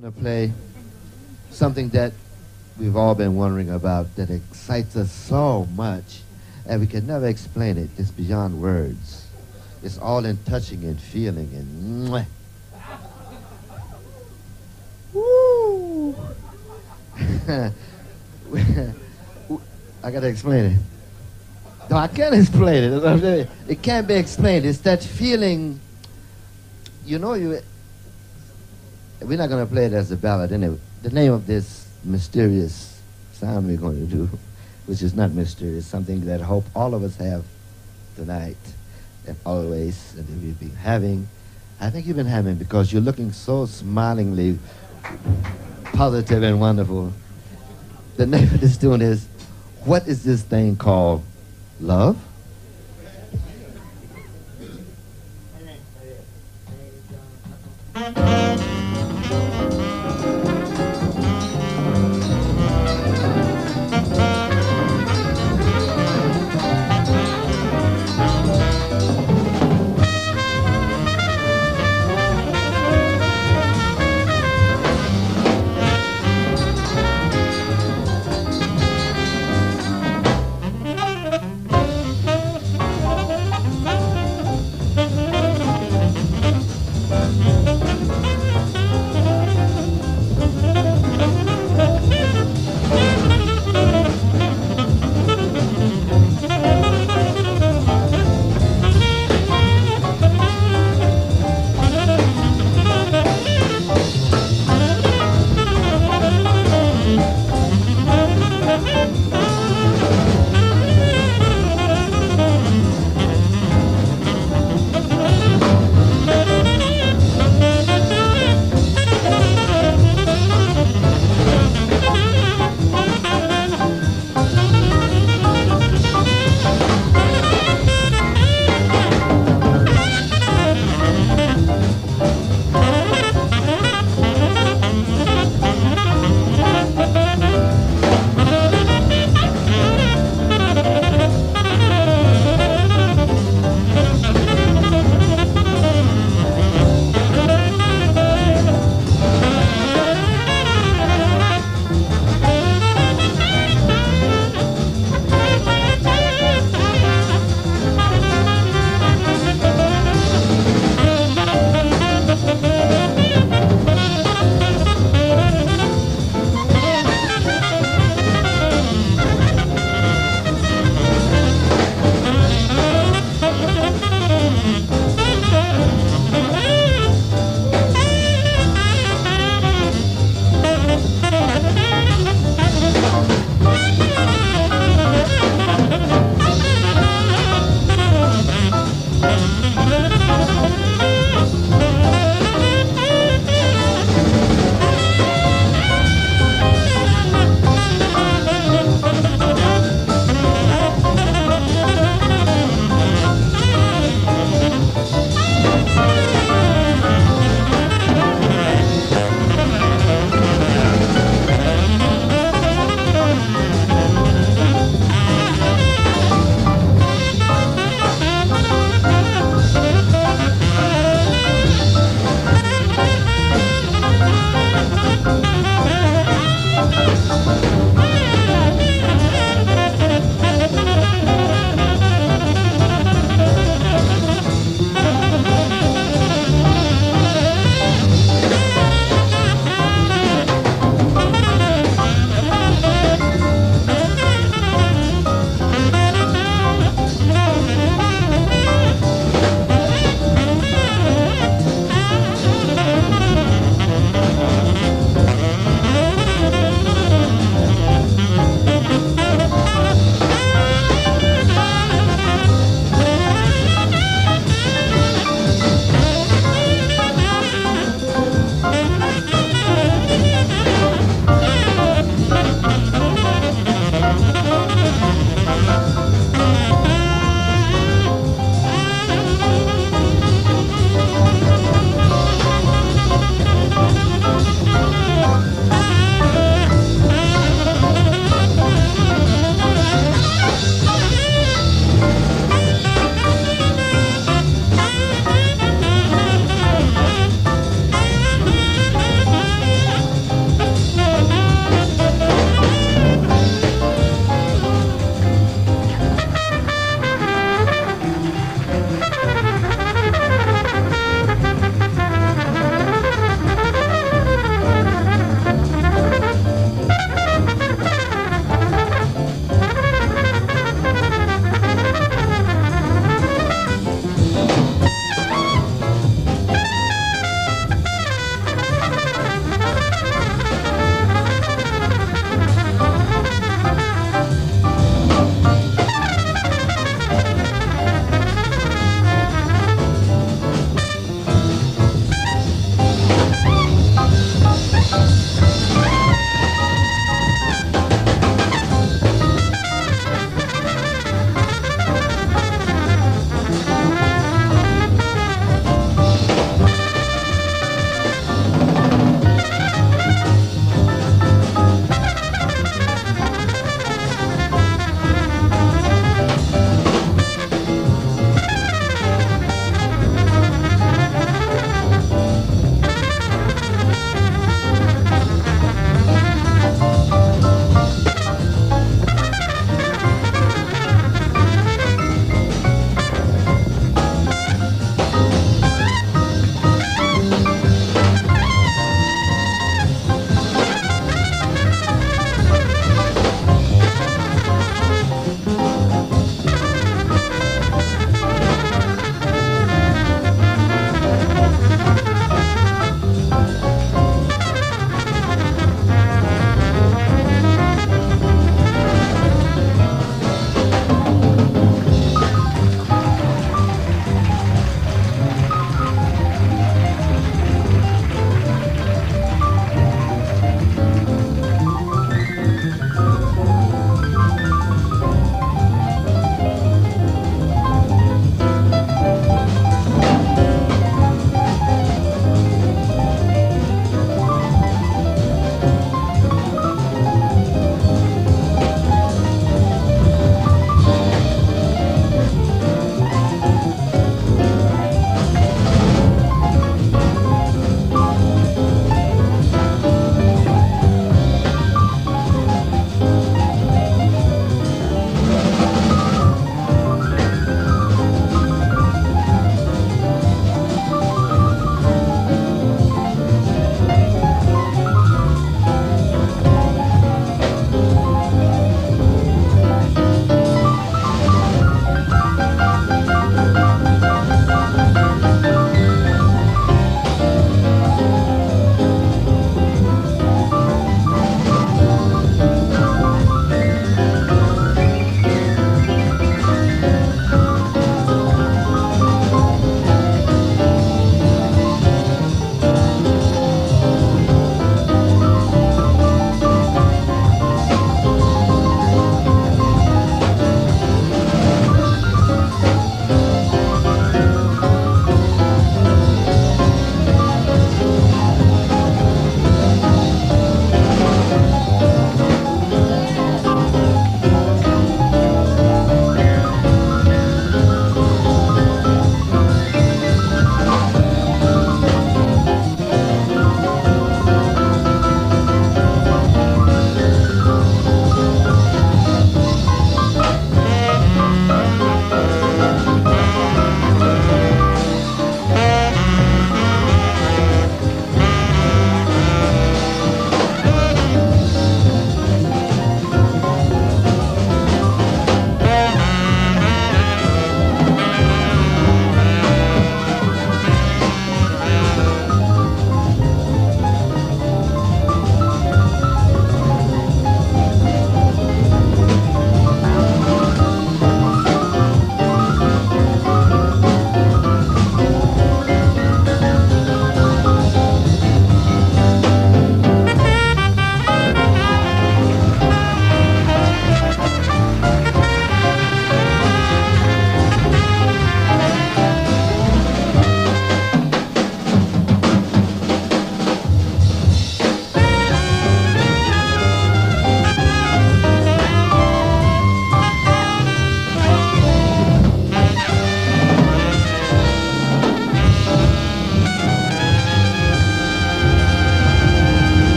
going to play something that we've all been wondering about that excites us so much and we can never explain it. It's beyond words. It's all in touching and feeling and mwah. Woo! I gotta explain it. No, I can't explain it. It can't be explained. It's that feeling. You know, you. We're not going to play it as a ballad anyway. The name of this mysterious sound we're going to do, which is not mysterious, something that I hope all of us have tonight and always, and that we've been having. I think you've been having because you're looking so smilingly positive and wonderful. The name of this tune is What is this thing called love? Bye.